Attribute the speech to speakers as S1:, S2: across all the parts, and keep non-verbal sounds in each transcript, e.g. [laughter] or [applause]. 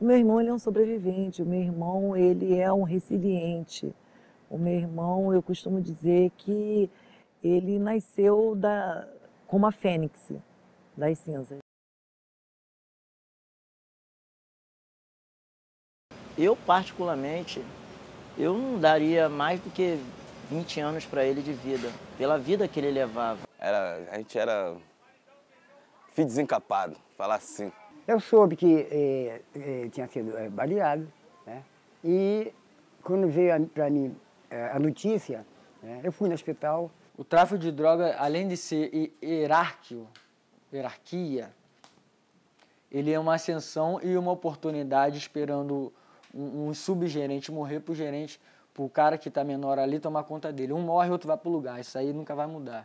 S1: O meu irmão ele é um sobrevivente, o meu irmão ele é um resiliente. O meu irmão, eu costumo dizer que ele nasceu da, como a fênix das cinzas.
S2: Eu, particularmente, eu não daria mais do que 20 anos para ele de vida, pela vida que ele levava.
S3: Era, a gente era filho desencapado, falar assim.
S4: Eu soube que eh, eh, tinha sido eh, baleado, né? E quando veio para mim eh, a notícia, né? eu fui no hospital.
S5: O tráfico de droga, além de ser hierárquico, hierarquia, ele é uma ascensão e uma oportunidade esperando um, um subgerente morrer pro gerente, pro cara que está menor ali tomar conta dele. Um morre, outro vai pro lugar. Isso aí nunca vai mudar.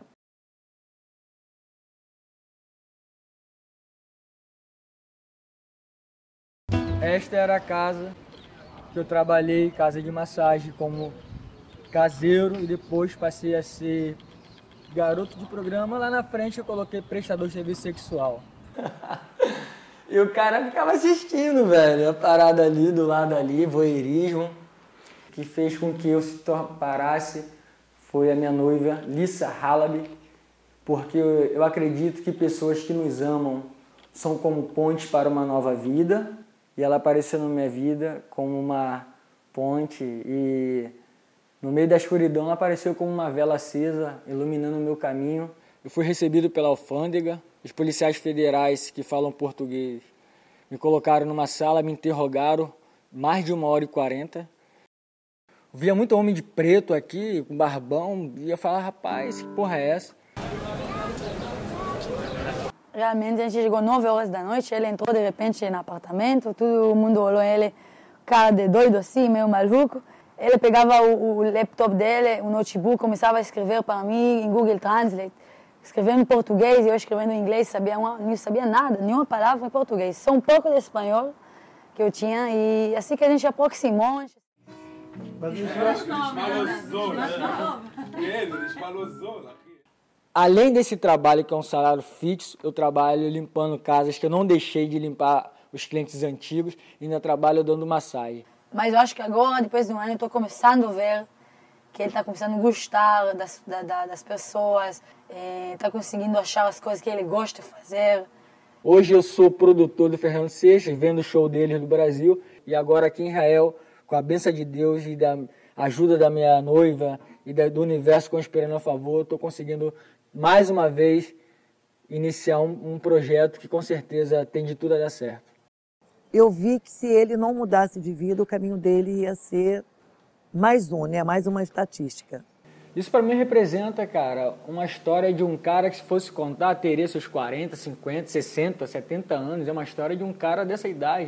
S5: Esta era a casa que eu trabalhei, casa de massagem, como caseiro e depois passei a ser garoto de programa. Lá na frente eu coloquei prestador de serviço sexual. [laughs] e o cara ficava assistindo, velho, a parada ali, do lado ali, voyeurismo, que fez com que eu se parasse foi a minha noiva, Lissa Halaby, porque eu acredito que pessoas que nos amam são como pontes para uma nova vida e ela apareceu na minha vida como uma ponte e no meio da escuridão ela apareceu como uma vela acesa, iluminando o meu caminho. Eu fui recebido pela alfândega, os policiais federais que falam português me colocaram numa sala, me interrogaram mais de uma hora e quarenta. Via muito homem de preto aqui, com barbão, ia falar, rapaz, que porra é essa?
S6: Realmente, a gente chegou 9 horas da noite, ele entrou de repente no apartamento, todo mundo olhou ele, cara de doido assim, meio maluco. Ele pegava o, o laptop dele, o notebook, começava a escrever para mim em Google Translate. Escrevendo em português e eu escrevendo em inglês, sabia uma, não sabia nada, nenhuma palavra em português. Só um pouco de espanhol que eu tinha e assim que a gente aproximou. A gente...
S5: Além desse trabalho que é um salário fixo, eu trabalho limpando casas que eu não deixei de limpar os clientes antigos e ainda trabalho dando massagem.
S6: Mas eu acho que agora, depois de um ano, eu estou começando a ver que ele está começando a gostar das, da, das pessoas, está é, conseguindo achar as coisas que ele gosta de fazer.
S5: Hoje eu sou produtor do Fernando Seixas, vendo o show dele no Brasil e agora aqui em Israel, com a benção de Deus e da ajuda da minha noiva e do universo conspirando a favor, estou conseguindo mais uma vez iniciar um, um projeto que com certeza tem de tudo a dar certo.
S1: Eu vi que se ele não mudasse de vida, o caminho dele ia ser mais um, né? Mais uma estatística.
S5: Isso para mim representa, cara, uma história de um cara que se fosse contar teria seus 40, 50, 60, 70 anos. É uma história de um cara dessa idade.